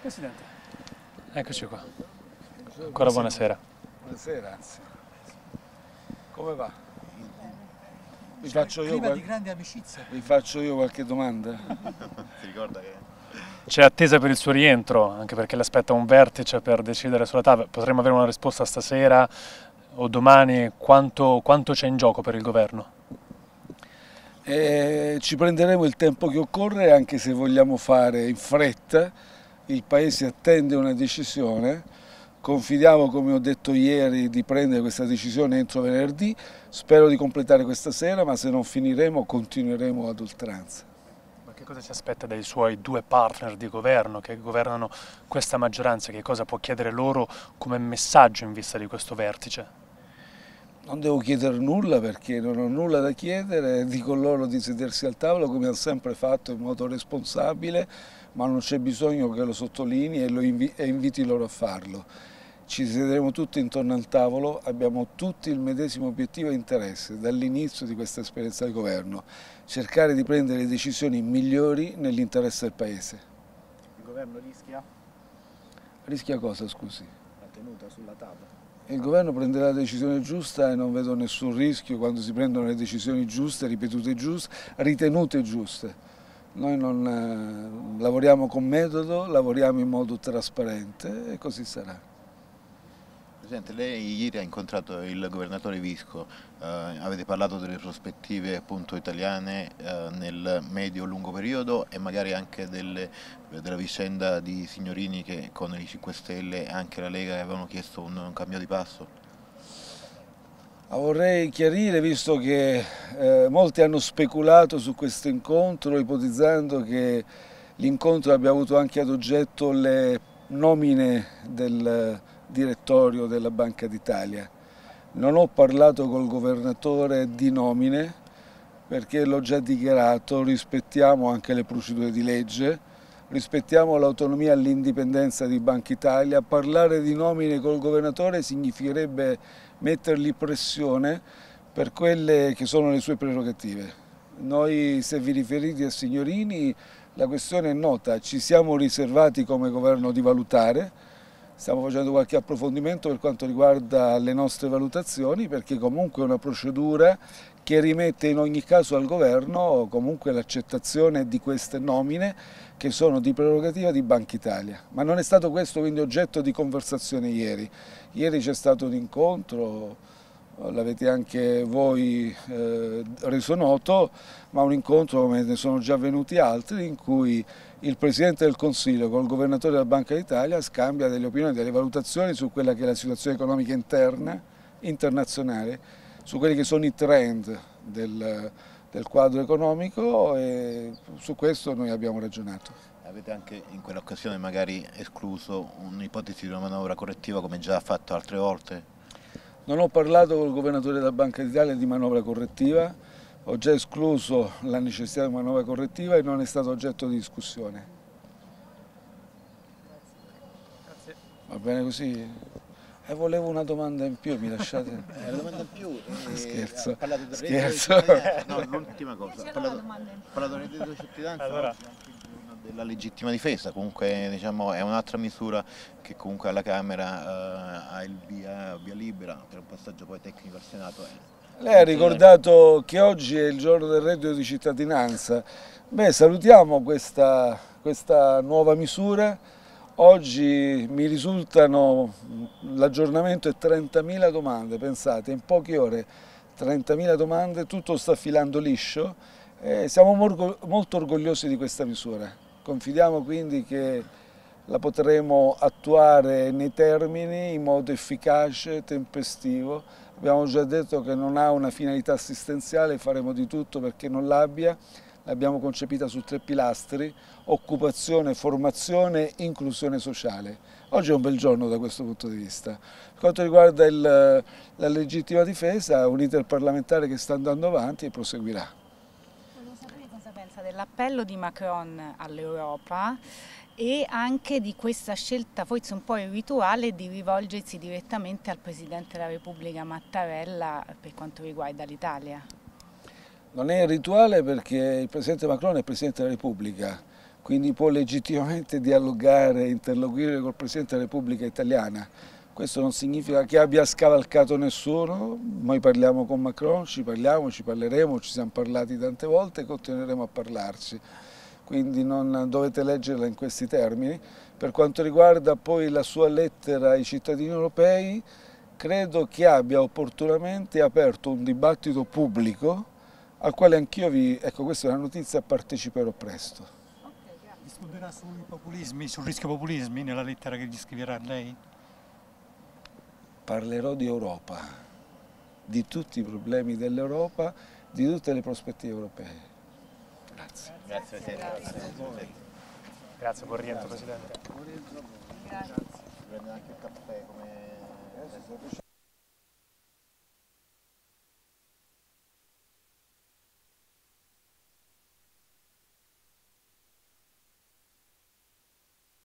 Presidente, eccoci qua. Ancora buonasera. Buonasera, anzi. Come va? Vi faccio, io clima qual- di grande amicizia. vi faccio io qualche domanda? Si ricorda che C'è attesa per il suo rientro, anche perché l'aspetta un vertice per decidere sulla TAV. Potremmo avere una risposta stasera o domani? Quanto, quanto c'è in gioco per il governo? Eh, ci prenderemo il tempo che occorre, anche se vogliamo fare in fretta. Il Paese attende una decisione. Confidiamo, come ho detto ieri, di prendere questa decisione entro venerdì. Spero di completare questa sera, ma se non finiremo continueremo ad oltranza. Ma che cosa si aspetta dai suoi due partner di governo che governano questa maggioranza? Che cosa può chiedere loro come messaggio in vista di questo vertice? Non devo chiedere nulla perché non ho nulla da chiedere, dico loro di sedersi al tavolo come hanno sempre fatto in modo responsabile, ma non c'è bisogno che lo sottolinei e, lo invi- e inviti loro a farlo. Ci siederemo tutti intorno al tavolo, abbiamo tutti il medesimo obiettivo e interesse dall'inizio di questa esperienza di governo, cercare di prendere le decisioni migliori nell'interesse del Paese. il governo rischia Rischia cosa, scusi? la tenuta sulla TAV. Il governo prenderà la decisione giusta e non vedo nessun rischio quando si prendono le decisioni giuste, ripetute giuste, ritenute giuste. Noi non, eh, lavoriamo con metodo, lavoriamo in modo trasparente e così sarà. Presidente, lei ieri ha incontrato il governatore Visco, eh, avete parlato delle prospettive appunto italiane eh, nel medio-lungo periodo e magari anche delle- della vicenda di Signorini che con i 5 Stelle e anche la Lega avevano chiesto un, un cambio di passo. Ma Vorrei chiarire, visto che eh, molti hanno speculato su questo incontro, ipotizzando che l'incontro abbia avuto anche ad oggetto le nomine del direttorio della Banca d'Italia. Non ho parlato col governatore di nomine perché l'ho già dichiarato, rispettiamo anche le procedure di legge, rispettiamo l'autonomia e l'indipendenza di Banca Italia. Parlare di nomine col governatore significherebbe mettergli pressione per quelle che sono le sue prerogative. Noi, se vi riferite a Signorini, la questione è nota, ci siamo riservati come governo di valutare, stiamo facendo qualche approfondimento per quanto riguarda le nostre valutazioni, perché comunque è una procedura che rimette in ogni caso al governo comunque l'accettazione di queste nomine che sono di prerogativa di Banca Italia. Ma non è stato questo quindi oggetto di conversazione ieri. Ieri c'è stato un incontro, l'avete anche voi eh, reso noto, ma un incontro come ne sono già avvenuti altri in cui il Presidente del Consiglio con il Governatore della Banca d'Italia scambia delle opinioni, delle valutazioni su quella che è la situazione economica interna, internazionale, su quelli che sono i trend del, del quadro economico e su questo noi abbiamo ragionato. Avete anche in quell'occasione magari escluso un'ipotesi di una manovra correttiva come già fatto altre volte? Non ho parlato con il governatore della Banca d'Italia di manovra correttiva, ho già escluso la necessità di manovra correttiva e non è stato oggetto di discussione. Va bene così? E volevo una domanda in più, mi lasciate? Eh, la domanda in più eh, Scherzo, ha parlato del reddito. No, l'ultima cosa, ha parlato, parlato del reddito di cittadinanza Allora. Della legittima difesa, comunque diciamo, è un'altra misura che comunque alla Camera eh, ha il via, via libera per un passaggio poi tecnico al Senato. eh. Lei ha ricordato che oggi è il giorno del reddito di cittadinanza. Beh, salutiamo questa, questa nuova misura. Oggi mi risultano, l'aggiornamento è 30.000 domande, pensate, in poche ore 30.000 domande, tutto sta filando liscio e siamo molto orgogliosi di questa misura. Confidiamo quindi che la potremo attuare nei termini in modo efficace, tempestivo. Abbiamo già detto che non ha una finalità assistenziale, faremo di tutto perché non l'abbia. L'abbiamo concepita su tre pilastri, occupazione, formazione, inclusione sociale. Oggi è un bel giorno da questo punto di vista. Per quanto riguarda il- la legittima difesa, un iter parlamentare che sta andando avanti e proseguirà. Pensa dell'appello di Macron all'Europa e anche di questa scelta forse un po' irrituale di rivolgersi direttamente al Presidente della Repubblica Mattarella per quanto riguarda l'Italia. Non è rituale perché il Presidente Macron è Presidente della Repubblica, quindi può legittimamente dialogare e interloquire col Presidente della Repubblica italiana. Questo non significa che abbia scavalcato nessuno, noi parliamo con Macron, ci parliamo, ci parleremo, ci siamo parlati tante volte e continueremo a parlarci, quindi non dovete leggerla in questi termini. Per quanto riguarda poi la sua lettera ai cittadini europei, credo che abbia opportunamente aperto un dibattito pubblico al quale anch'io vi, ecco questa è una notizia, parteciperò presto. Risponderà sui populismi, sul rischio populismi nella lettera che gli scriverà lei? Parlerò di Europa, di tutti i problemi dell'Europa, di tutte le prospettive europee. Grazie. Grazie, Presidente. Grazie, buon rientro Presidente. Grazie. Prende anche il caffè come...